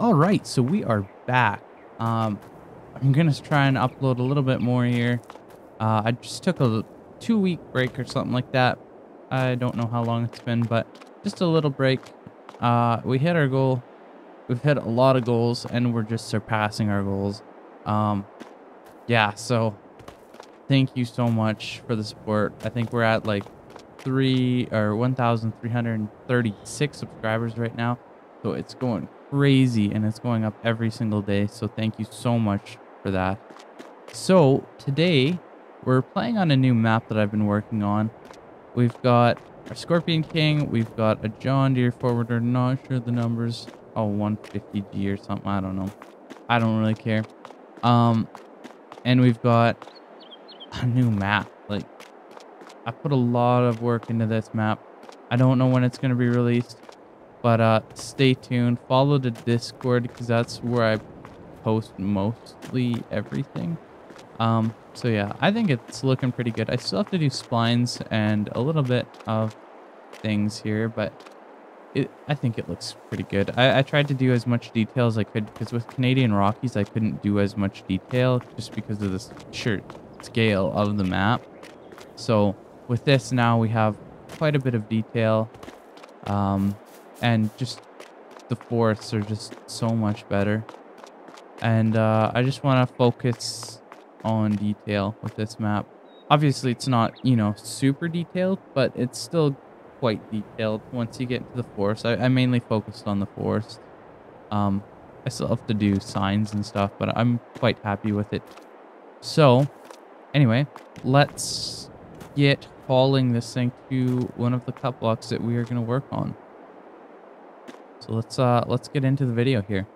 All right, so we are back. Um, I'm gonna try and upload a little bit more here. Uh, I just took a two week break or something like that. I don't know how long it's been, but just a little break. Uh, we hit our goal. We've hit a lot of goals, and we're just surpassing our goals. Um, yeah, so thank you so much for the support. I think we're at like three or 1,336 subscribers right now. So it's going crazy and it's going up every single day. So thank you so much for that. So today we're playing on a new map that I've been working on. We've got our Scorpion King. We've got a John Deere forwarder. Not sure the numbers. Oh, 150G or something. I don't know. I don't really care. Um, and we've got a new map. Like, I put a lot of work into this map. I don't know when it's going to be released, but uh, stay tuned. Follow the Discord because that's where I post mostly everything. Um, so yeah, I think it's looking pretty good. I still have to do splines and a little bit of things here, but it, I think it looks pretty good. I, I tried to do as much detail as I could because with Canadian Rockies, I couldn't do as much detail just because of the sheer scale of the map. So with this now, we have quite a bit of detail um, and just the forests are just so much better. And uh, I just want to focus on detail with this map. Obviously, it's not, you know, super detailed, but it's still quite detailed once you get into the forest. I, I mainly focused on the forest. Um, I still have to do signs and stuff, but I'm quite happy with it. So, anyway, let's get hauling this thing to one of the cut blocks that we are going to work on. Let's uh let's get into the video here.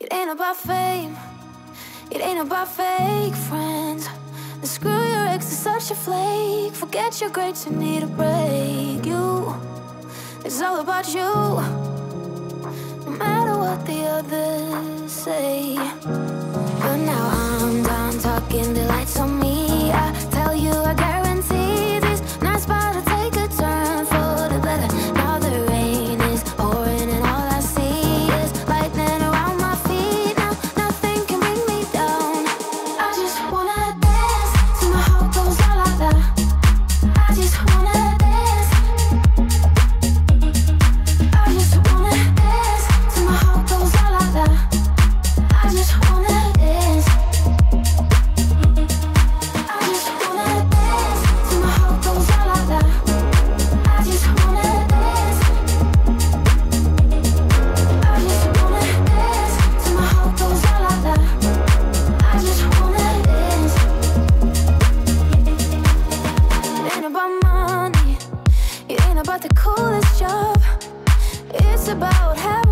It ain't about fame, it ain't about fake friends. And screw your ex, is such a flake. Forget your grades, you need a break. You, it's all about you. No matter what the others say. But now I'm done talking, the lights on about how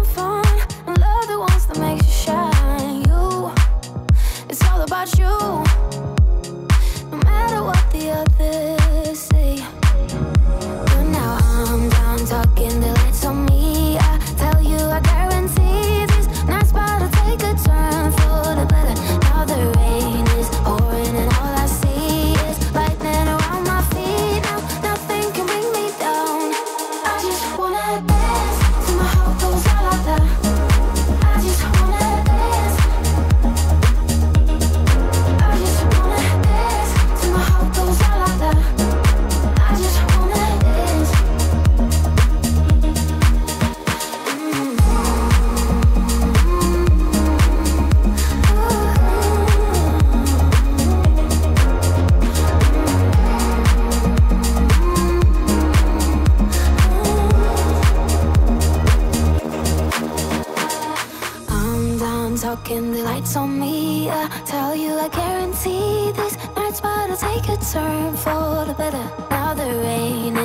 the rain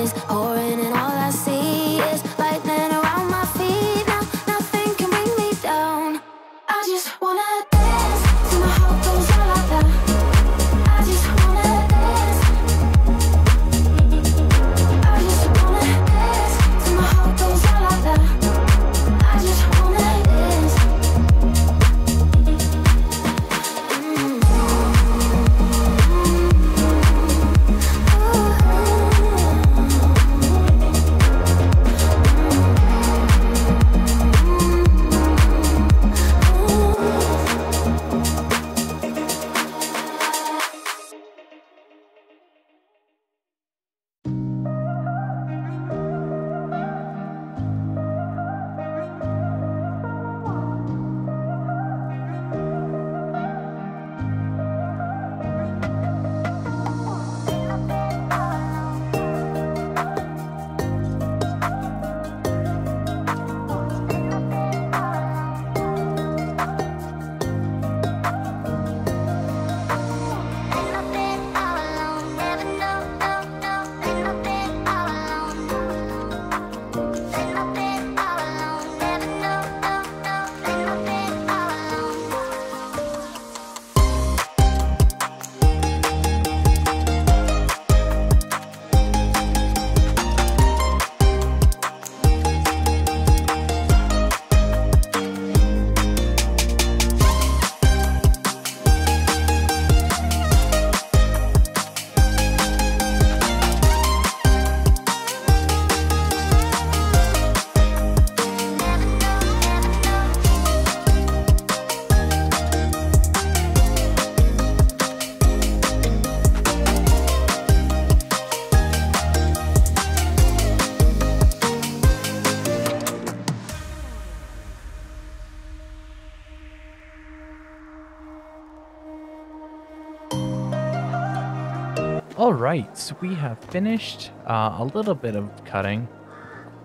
All right, so we have finished uh, a little bit of cutting.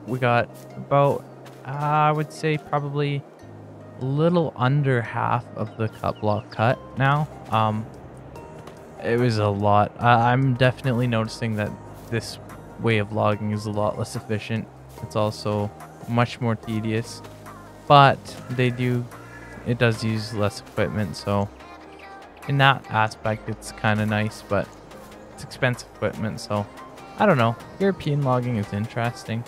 We got about, uh, I would say probably a little under half of the cut block cut now. Um, it was a lot. I I'm definitely noticing that this way of logging is a lot less efficient. It's also much more tedious, but they do, it does use less equipment. So in that aspect, it's kind of nice, but it's expensive equipment, so I don't know. European logging is interesting.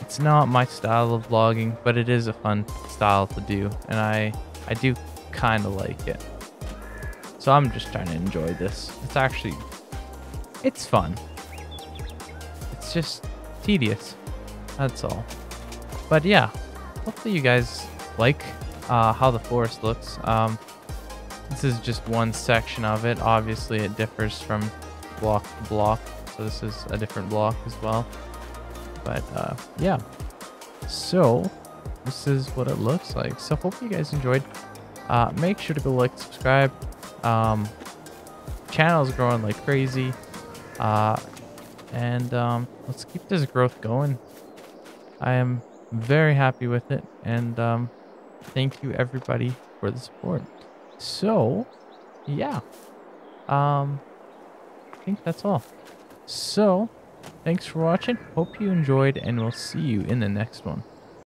It's not my style of logging, but it is a fun style to do, and I I do kind of like it. So I'm just trying to enjoy this. It's actually, it's fun. It's just tedious. That's all. But yeah, hopefully you guys like uh, how the forest looks. Um, this is just one section of it. Obviously, it differs from block to block. So this is a different block as well. But uh, yeah. So this is what it looks like. So hope you guys enjoyed. Uh, make sure to go like, subscribe. Um, channel is growing like crazy. Uh, and um, let's keep this growth going. I am very happy with it. And um, thank you everybody for the support. So, yeah. Um, think that's all. So, thanks for watching. Hope you enjoyed, and we'll see you in the next one.